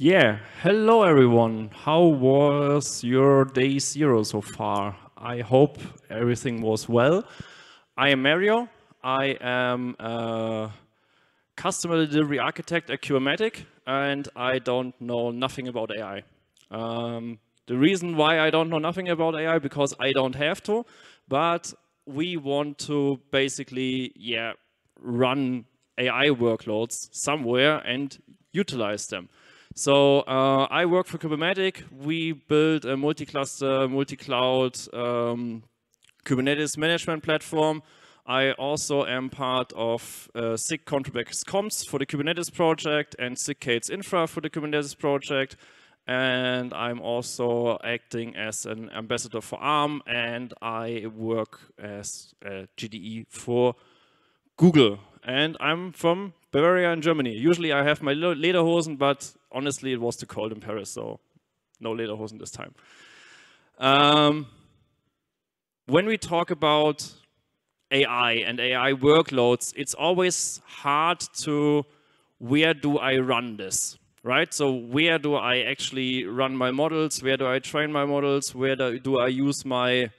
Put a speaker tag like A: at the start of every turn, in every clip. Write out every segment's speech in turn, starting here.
A: Yeah, hello everyone. How was your day zero so far? I hope everything was well. I am Mario. I am a customer delivery architect at Kubermatic and I don't know nothing about AI. Um, the reason why I don't know nothing about AI because I don't have to, but we want to basically, yeah, run AI workloads somewhere and utilize them. So uh, I work for Kubermatic. We build a multi-cluster, multi-cloud um, Kubernetes management platform. I also am part of uh, SIG Contribex Comms for the Kubernetes project and SIG K8s Infra for the Kubernetes project. And I'm also acting as an ambassador for ARM and I work as a GDE for Google. And I'm from Bavaria in Germany. Usually I have my lederhosen, but honestly, it was too cold in Paris, so no lederhosen this time. Um, when we talk about AI and AI workloads, it's always hard to where do I run this, right? So where do I actually run my models? Where do I train my models? Where do, do I use my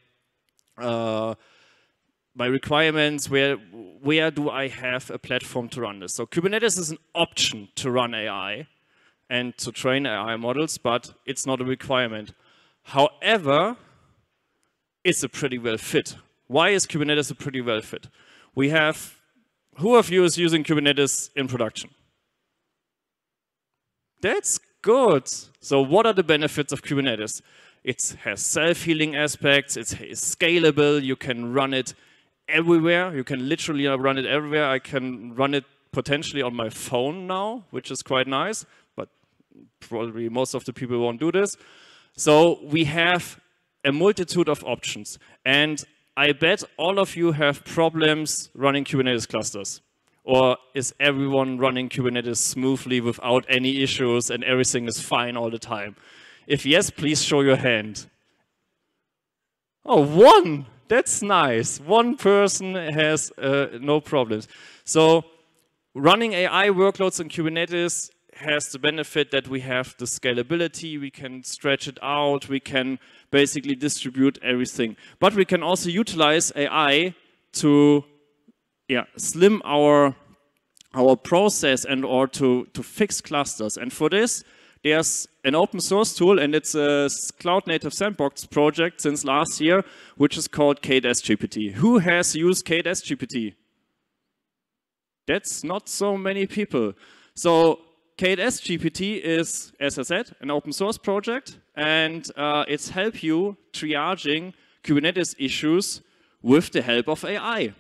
A: uh, my requirements? Where where do I have a platform to run this? So Kubernetes is an option to run AI, and to train AI models, but it's not a requirement. However, it's a pretty well fit. Why is Kubernetes a pretty well fit? We have, who of you is using Kubernetes in production? That's good. So what are the benefits of Kubernetes? It has self-healing aspects, it's scalable, you can run it everywhere, you can literally run it everywhere. I can run it potentially on my phone now, which is quite nice probably most of the people won't do this. So we have a multitude of options. And I bet all of you have problems running Kubernetes clusters. Or is everyone running Kubernetes smoothly without any issues and everything is fine all the time? If yes, please show your hand. Oh, one! That's nice. One person has uh, no problems. So running AI workloads in Kubernetes has the benefit that we have the scalability, we can stretch it out, we can basically distribute everything. But we can also utilize AI to yeah, slim our, our process and or to, to fix clusters. And for this, there's an open source tool and it's a cloud native sandbox project since last year, which is called K8s GPT. Who has used K8s GPT? That's not so many people. So K8s GPT is, as I said, an open source project, and uh, it's help you triaging Kubernetes issues with the help of AI.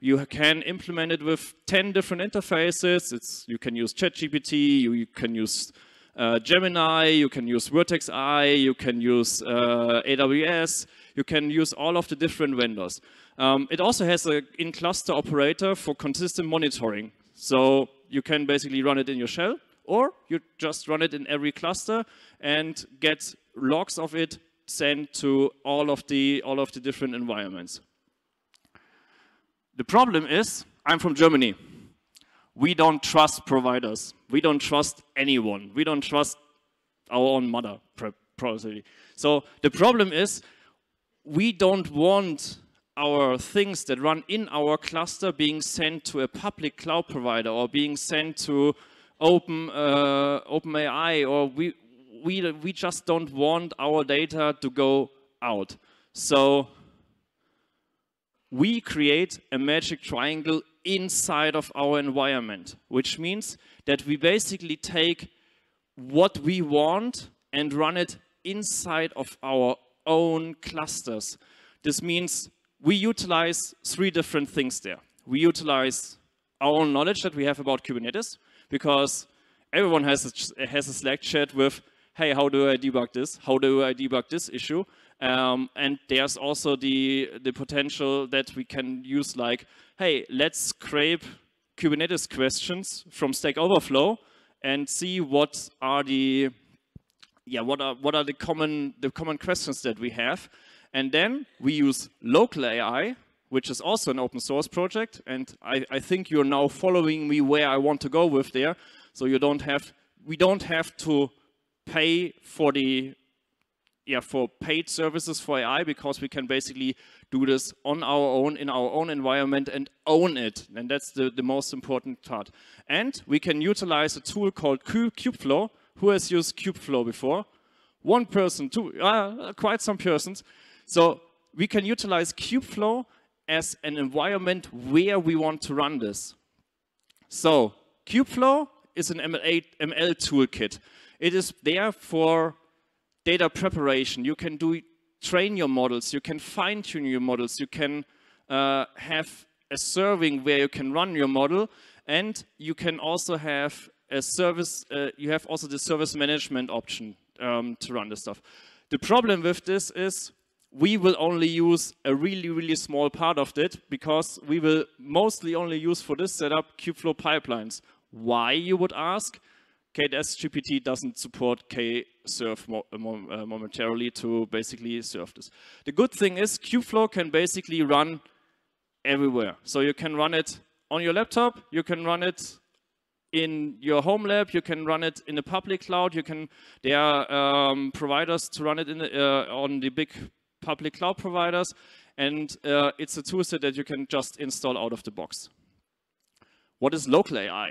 A: You can implement it with 10 different interfaces. It's, you can use ChatGPT, you, you can use uh, Gemini, you can use Vertex AI, you can use uh, AWS, you can use all of the different vendors. Um, it also has an in-cluster operator for consistent monitoring. So you can basically run it in your shell or you just run it in every cluster and get logs of it sent to all of the, all of the different environments. The problem is, I'm from Germany. We don't trust providers. We don't trust anyone. We don't trust our own mother, probably. So the problem is, we don't want our things that run in our cluster being sent to a public cloud provider or being sent to open uh, AI, or we we we just don't want our data to go out. So we create a magic triangle inside of our environment, which means that we basically take what we want and run it inside of our own clusters. This means we utilize three different things there. We utilize our own knowledge that we have about Kubernetes because everyone has a, has a Slack chat with, hey, how do I debug this? How do I debug this issue? Um, and there's also the, the potential that we can use like, hey, let's scrape Kubernetes questions from Stack Overflow and see what are the yeah what are what are the common the common questions that we have and then we use local AI which is also an open source project. And I, I think you're now following me where I want to go with there. So you don't have we don't have to pay for the yeah, for paid services for AI because we can basically do this on our own in our own environment and own it. And that's the, the most important part. And we can utilize a tool called Kubeflow. Who has used Kubeflow before? One person, two, uh, quite some persons. So we can utilize Kubeflow as an environment where we want to run this. So Kubeflow is an ML, toolkit. It is there for data preparation. You can do train your models. You can fine tune your models. You can uh, have a serving where you can run your model, and you can also have a service. Uh, you have also the service management option um, to run this stuff. The problem with this is we will only use a really, really small part of it because we will mostly only use for this setup Kubeflow pipelines. Why, you would ask? K8s GPT doesn't support Kserve mo uh, momentarily to basically serve this. The good thing is Kubeflow can basically run everywhere. So you can run it on your laptop, you can run it in your home lab, you can run it in a public cloud, you can, there are um, providers to run it in the, uh, on the big public cloud providers, and uh, it's a toolset that you can just install out of the box. What is local AI?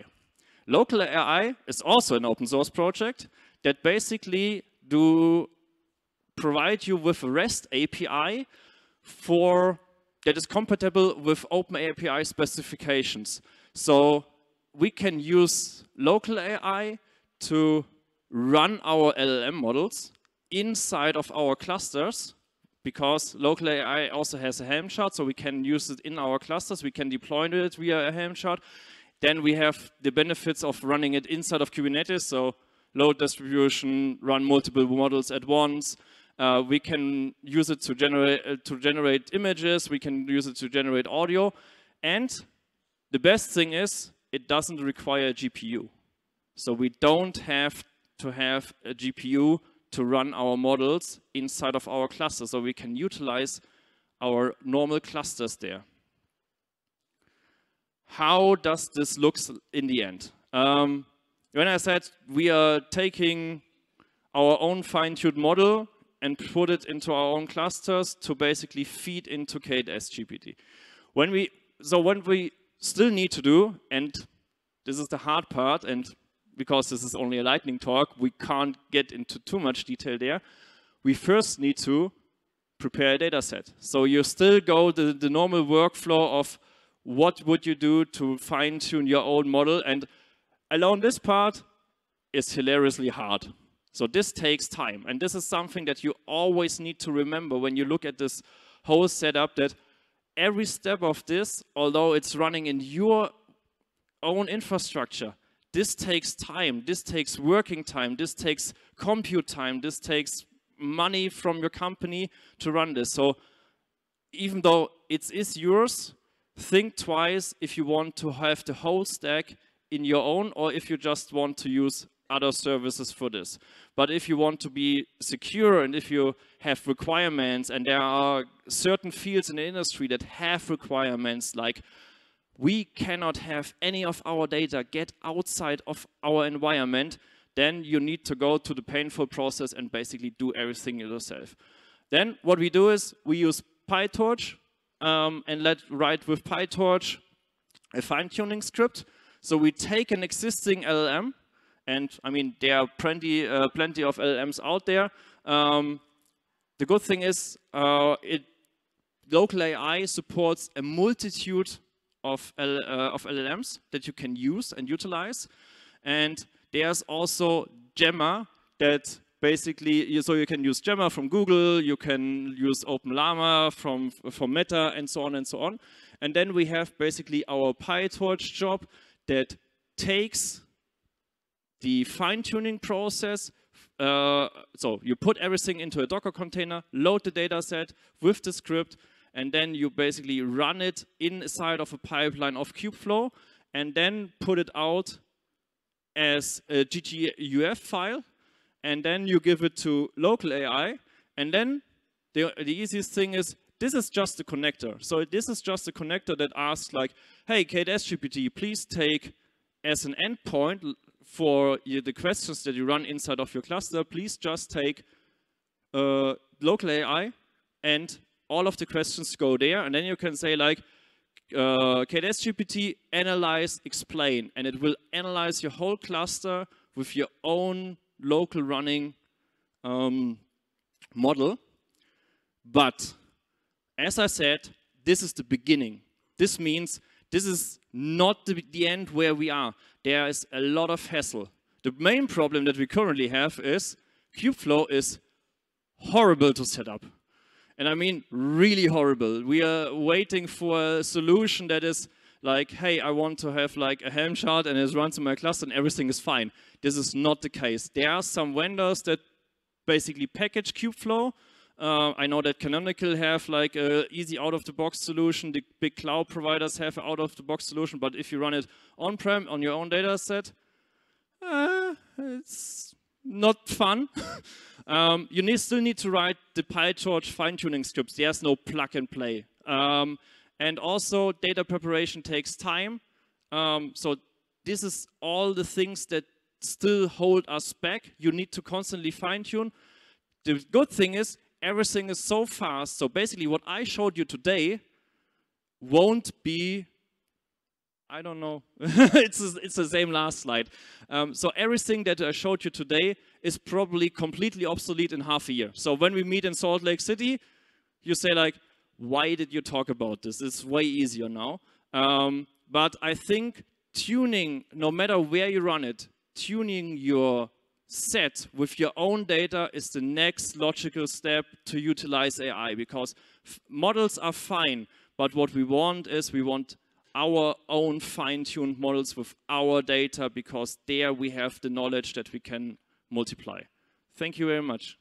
A: Local AI is also an open source project that basically do provide you with a REST API for that is compatible with Open API specifications. So we can use local AI to run our LLM models inside of our clusters because local AI also has a Helm chart, so we can use it in our clusters. We can deploy it via a Helm chart. Then we have the benefits of running it inside of Kubernetes, so load distribution, run multiple models at once. Uh, we can use it to generate, uh, to generate images, we can use it to generate audio, and the best thing is it doesn't require a GPU. So we don't have to have a GPU to run our models inside of our cluster, so we can utilize our normal clusters there how does this look in the end? Um, when I said we are taking our own fine-tuned model and put it into our own clusters to basically feed into K8s GPT. When we, so what we still need to do, and this is the hard part, and because this is only a lightning talk, we can't get into too much detail there. We first need to prepare a data set. So you still go the, the normal workflow of what would you do to fine tune your own model? And alone this part is hilariously hard. So this takes time. And this is something that you always need to remember when you look at this whole setup that every step of this, although it's running in your own infrastructure, this takes time, this takes working time, this takes compute time, this takes money from your company to run this. So even though it is yours, think twice if you want to have the whole stack in your own or if you just want to use other services for this. But if you want to be secure and if you have requirements and there are certain fields in the industry that have requirements like we cannot have any of our data get outside of our environment, then you need to go to the painful process and basically do everything yourself. Then what we do is we use PyTorch um, and let write with PyTorch a fine-tuning script. So we take an existing LLM, and I mean, there are plenty, uh, plenty of LLMs out there. Um, the good thing is uh, it, local AI supports a multitude of, L, uh, of LLMs that you can use and utilize. And there's also Gemma that basically, so you can use Gemma from Google, you can use OpenLlama from, from Meta, and so on and so on. And then we have basically our PyTorch job that takes the fine-tuning process. Uh, so you put everything into a Docker container, load the data set with the script, and then you basically run it inside of a pipeline of Kubeflow, and then put it out as a GGUF file, and then you give it to local AI, and then the, the easiest thing is this is just a connector. So this is just a connector that asks like, hey, K8s GPT, please take as an endpoint for the questions that you run inside of your cluster, please just take uh, local AI and all of the questions go there. And then you can say like, uh, K8s GPT, analyze, explain. And it will analyze your whole cluster with your own local running um, model. But as I said, this is the beginning. This means this is not the, the end where we are. There is a lot of hassle. The main problem that we currently have is Kubeflow is horrible to set up. And I mean really horrible. We are waiting for a solution that is like, hey, I want to have like a Helm chart and it runs in my cluster and everything is fine. This is not the case. There are some vendors that basically package Kubeflow. Uh, I know that Canonical have like a easy out-of-the-box solution. The big cloud providers have an out-of-the-box solution. But if you run it on-prem on your own data set, uh, it's not fun. um, you need, still need to write the PyTorch fine-tuning scripts. There's no plug and play. Um, and also, data preparation takes time. Um, so this is all the things that still hold us back. You need to constantly fine-tune. The good thing is, everything is so fast. So basically, what I showed you today won't be I don't know. it's, it's the same last slide. Um, so everything that I showed you today is probably completely obsolete in half a year. So when we meet in Salt Lake City, you say like, why did you talk about this? It's way easier now. Um, but I think tuning, no matter where you run it, tuning your set with your own data is the next logical step to utilize AI because models are fine, but what we want is we want our own fine-tuned models with our data because there we have the knowledge that we can multiply. Thank you very much.